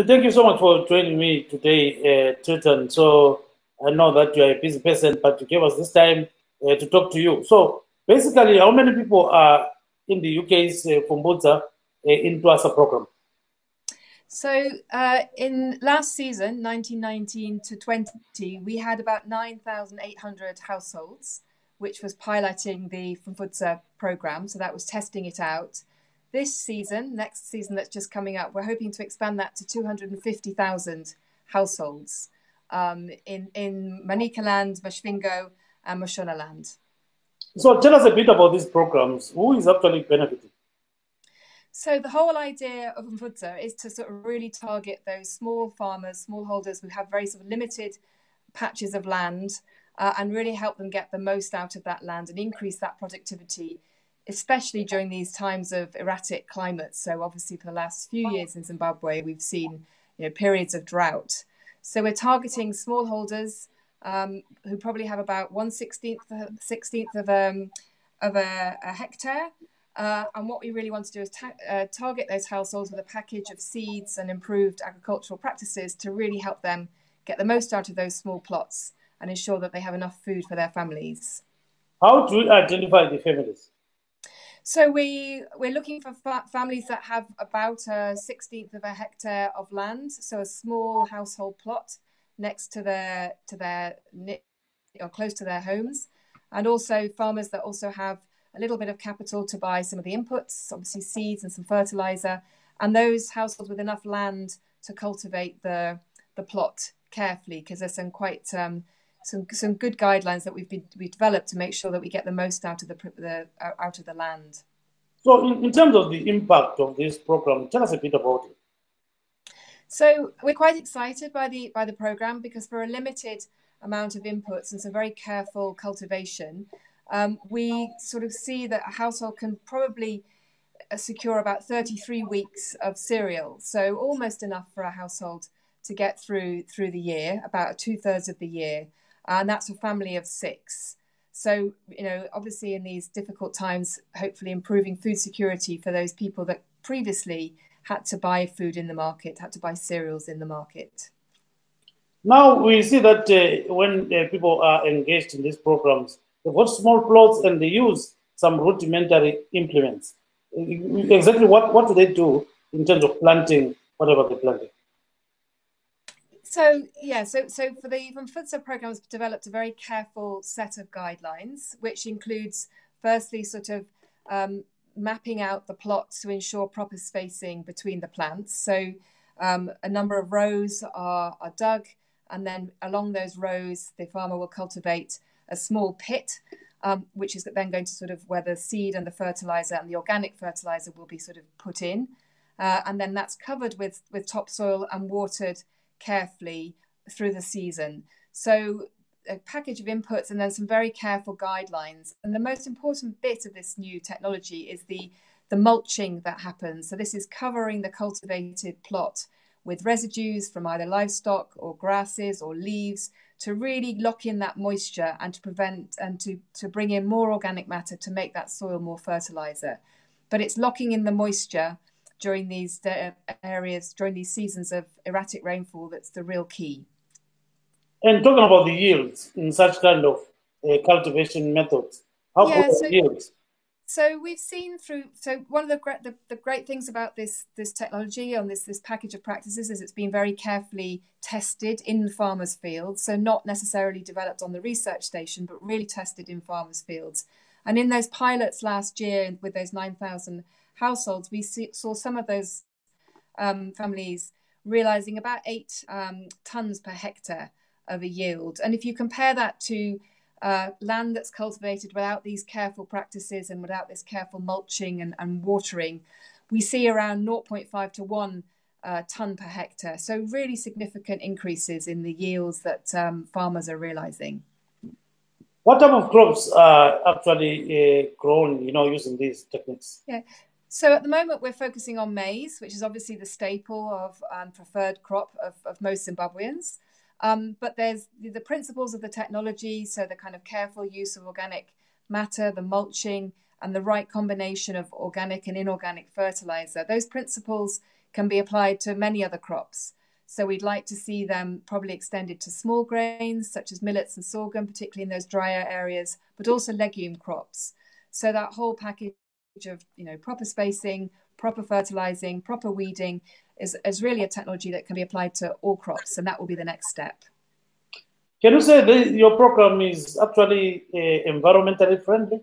thank you so much for joining me today, uh, Turton. So I know that you are a busy person, but you gave us this time uh, to talk to you. So basically, how many people are in the UK's uh, Pfumvudza uh, Intwasa program? So uh, in last season, 1919 to 20, we had about 9,800 households, which was piloting the Fumbudza program. So that was testing it out. This season, next season that's just coming up, we're hoping to expand that to 250,000 households um, in, in Manicaland, Masvingo, and Mashonaland. So tell us a bit about these programs. Who is actually benefiting? So the whole idea of Pfumvudza is to sort of really target those small farmers, smallholders who have very sort of limited patches of land uh, and really help them get the most out of that land and increase that productivity, especially during these times of erratic climates. So obviously for the last few years in Zimbabwe, we've seen you know, periods of drought. So we're targeting smallholders um, who probably have about one sixteenth sixteenth of um, of a, a hectare. Uh, and what we really want to do is ta- uh, target those households with a package of seeds and improved agricultural practices to really help them get the most out of those small plots and ensure that they have enough food for their families. How do you identify the families? So we we're looking for fa- families that have about a sixteenth of a hectare of land, so a small household plot next to their to their or close to their homes, and also farmers that also have a little bit of capital to buy some of the inputs, obviously seeds and some fertilizer, and those households with enough land to cultivate the the plot carefully, because there's some quite um, some some good guidelines that we've been we've developed to make sure that we get the most out of the, the out of the land. So, in, in terms of the impact of this program, tell us a bit about it. So, we're quite excited by the by the program because for a limited amount of inputs and some very careful cultivation, um, we sort of see that a household can probably uh, secure about 33 weeks of cereal, so almost enough for a household to get through through the year, about two thirds of the year and that's a family of six. So, you know, obviously in these difficult times, hopefully improving food security for those people that previously had to buy food in the market, had to buy cereals in the market. Now we see that uh, when uh, people are engaged in these programs, they've got small plots and they use some rudimentary implements. Exactly what, what do they do in terms of planting whatever they're planting? So yeah, so so for the Pfumvudza program, has developed a very careful set of guidelines, which includes firstly sort of um, mapping out the plots to ensure proper spacing between the plants. So um, a number of rows are, are dug, and then along those rows, the farmer will cultivate a small pit, um, which is then going to sort of where the seed and the fertilizer and the organic fertilizer will be sort of put in, uh, and then that's covered with with topsoil and watered carefully through the season. So a package of inputs and then some very careful guidelines. And the most important bit of this new technology is the the mulching that happens. So this is covering the cultivated plot with residues from either livestock or grasses or leaves to really lock in that moisture and to prevent and to, to bring in more organic matter to make that soil more fertilizer. But it's locking in the moisture during these areas, during these seasons of erratic rainfall, that's the real key. And talking about the yields in such kind of uh, cultivation methods, how yeah, so, yields? So we've seen through. So one of the great the, the great things about this this technology on this this package of practices is it's been very carefully tested in farmers' fields. So not necessarily developed on the research station, but really tested in farmers' fields. And in those pilots last year with those nine thousand households, we see, saw some of those um, families realizing about eight um, tons per hectare of a yield. And if you compare that to uh, land that's cultivated without these careful practices and without this careful mulching and, and watering, we see around 0.5 to 1 uh, ton per hectare. So, really significant increases in the yields that um, farmers are realizing. What type of crops are actually uh, grown, you know, using these techniques? Yeah, so at the moment, we're focusing on maize, which is obviously the staple of um, preferred crop of, of most Zimbabweans. Um, but there's the, the, principles of the technology, so the kind of careful use of organic matter, the mulching, and the right combination of organic and inorganic fertilizer. Those principles can be applied to many other crops. So we'd like to see them probably extended to small grains such as millets and sorghum, particularly in those drier areas, but also legume crops. So that whole package of you know proper spacing, proper fertilizing, proper weeding is, is really a technology that can be applied to all crops, and that will be the next step. Can you say that your program is actually uh, environmentally friendly?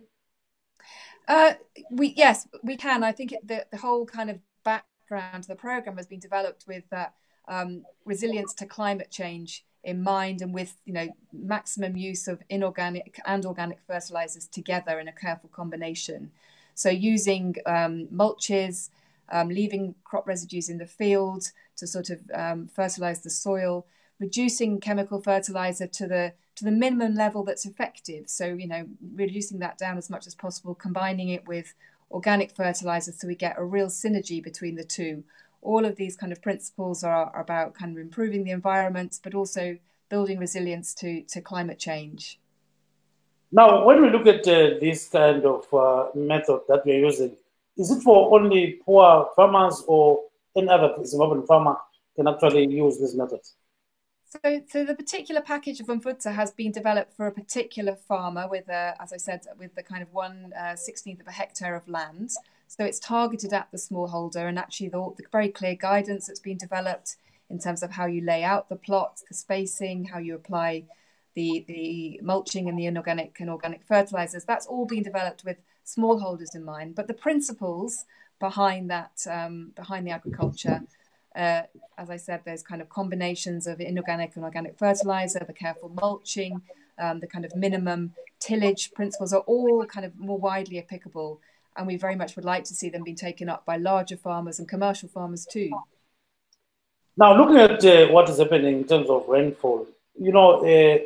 Uh, we yes, we can. I think the the whole kind of background of the program has been developed with that um, resilience to climate change in mind, and with you know maximum use of inorganic and organic fertilizers together in a careful combination. So using um, mulches, um, leaving crop residues in the field to sort of um, fertilize the soil, reducing chemical fertilizer to the to the minimum level that's effective. So you know, reducing that down as much as possible, combining it with organic fertilizer, so we get a real synergy between the two. All of these kind of principles are, are about kind of improving the environment, but also building resilience to to climate change. Now, when we look at uh, this kind of uh, method that we're using, is it for only poor farmers or any other Zimbabwean farmer can actually use this method? So, so the particular package of Pfumvudza has been developed for a particular farmer with, a, as I said, with the kind of one uh, sixteenth of a hectare of land. So it's targeted at the smallholder, and actually the, the very clear guidance that's been developed in terms of how you lay out the plot, the spacing, how you apply the the mulching and the inorganic and organic fertilizers. That's all been developed with smallholders in mind. But the principles behind that, um, behind the agriculture, uh, as I said, there's kind of combinations of inorganic and organic fertilizer, the careful mulching, um, the kind of minimum tillage principles are all kind of more widely applicable. And we very much would like to see them being taken up by larger farmers and commercial farmers too. Now, looking at uh, what is happening in terms of rainfall, you know, uh,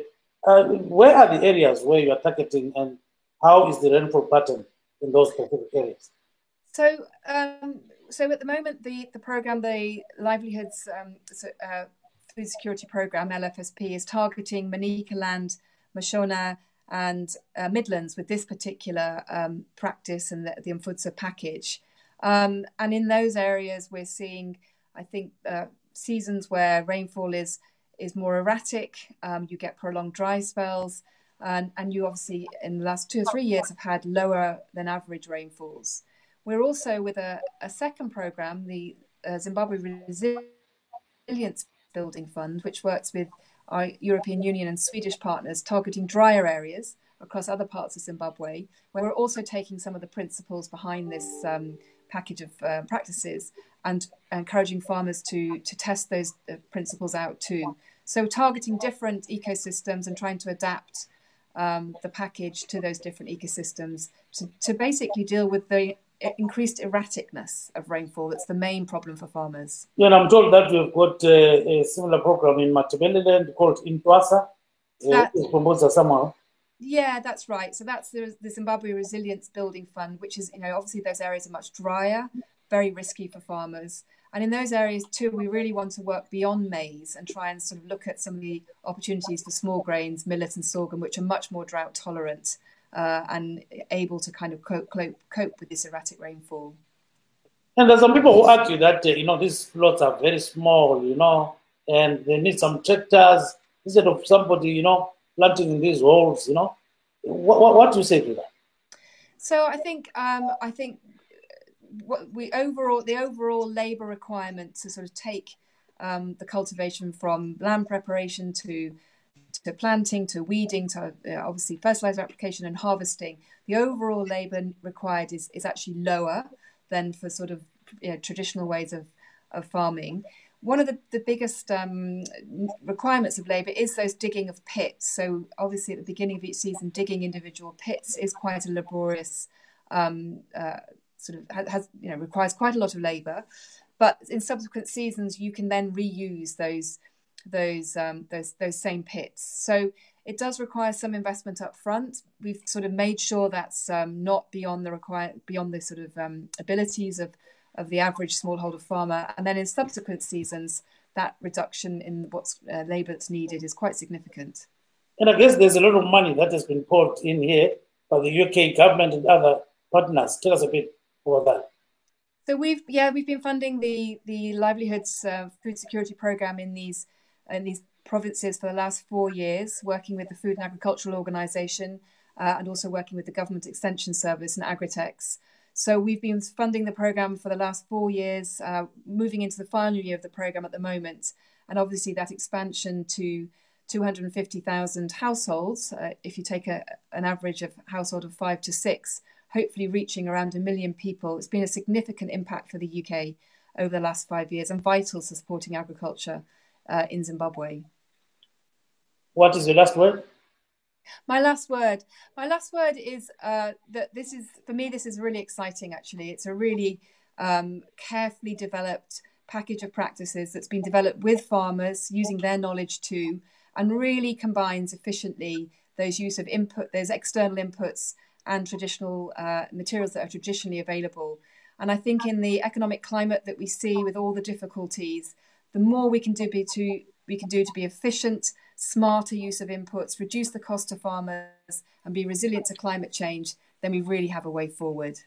uh where are the areas where you are targeting and how is the rainfall pattern? in those specific areas? So, um, so at the moment, the the program, the livelihoods um, uh, food security program (LFSP) is targeting Manicaland, Mashona, and uh, Midlands with this particular um, practice and the, the Pfumvudza package. Um, and in those areas, we're seeing, I think, uh, seasons where rainfall is is more erratic. Um, you get prolonged dry spells and, and you obviously in the last two or three years have had lower than average rainfalls. We're also with a, a second program, the uh, Zimbabwe Resilience Building Fund, which works with our European Union and Swedish partners targeting drier areas across other parts of Zimbabwe, where we're also taking some of the principles behind this um, package of uh, practices and encouraging farmers to, to test those uh, principles out too. So targeting different ecosystems and trying to adapt um, the package to those different ecosystems to, to basically deal with the increased erraticness of rainfall that's the main problem for farmers. Yeah, and I'm told that we've got uh, a similar program in Matabeleland called Intwasa. Uh, that, somehow. Yeah, that's right. So that's the, the Zimbabwe Resilience Building Fund, which is, you know, obviously those areas are much drier, very risky for farmers. And in those areas too, we really want to work beyond maize and try and sort of look at some of the opportunities for small grains, millet and sorghum, which are much more drought tolerant uh, and able to kind of cope, cope, cope with this erratic rainfall. And there's some people who argue that, uh, you know, these plots are very small, you know, and they need some tractors instead of somebody, you know, planting in these holes, you know. What, what, what do you say to that? So I think um, I think what we overall the overall labour requirement to sort of take um, the cultivation from land preparation to to planting to weeding to uh, obviously fertilizer application and harvesting the overall labor required is, is actually lower than for sort of you know, traditional ways of, of farming one of the, the biggest um, requirements of labour is those digging of pits. So obviously at the beginning of each season, digging individual pits is quite a laborious um, uh, sort of has you know requires quite a lot of labour, but in subsequent seasons you can then reuse those those um, those those same pits. So it does require some investment up front. We've sort of made sure that's um, not beyond the require beyond the sort of um, abilities of of the average smallholder farmer, and then in subsequent seasons that reduction in what's uh, labour that's needed is quite significant. And I guess there's a lot of money that has been poured in here by the UK government and other partners. Tell us a bit about that. So we've yeah we've been funding the the livelihoods uh, food security program in these in these provinces for the last four years, working with the Food and Agricultural Organisation uh, and also working with the Government Extension Service and Agritex. So we've been funding the program for the last four years, uh, moving into the final year of the program at the moment, and obviously that expansion to 250,000 households, uh, if you take a, an average of household of five to six, hopefully reaching around a million people. It's been a significant impact for the UK over the last five years and vital to supporting agriculture uh, in Zimbabwe. What is your last word? My last word. My last word is uh, that this is, for me, this is really exciting actually. It's a really um, carefully developed package of practices that's been developed with farmers using their knowledge too and really combines efficiently those use of input, those external inputs and traditional uh, materials that are traditionally available. And I think in the economic climate that we see with all the difficulties, the more we can do to we can do to be efficient, smarter use of inputs, reduce the cost to farmers, and be resilient to climate change, then we really have a way forward.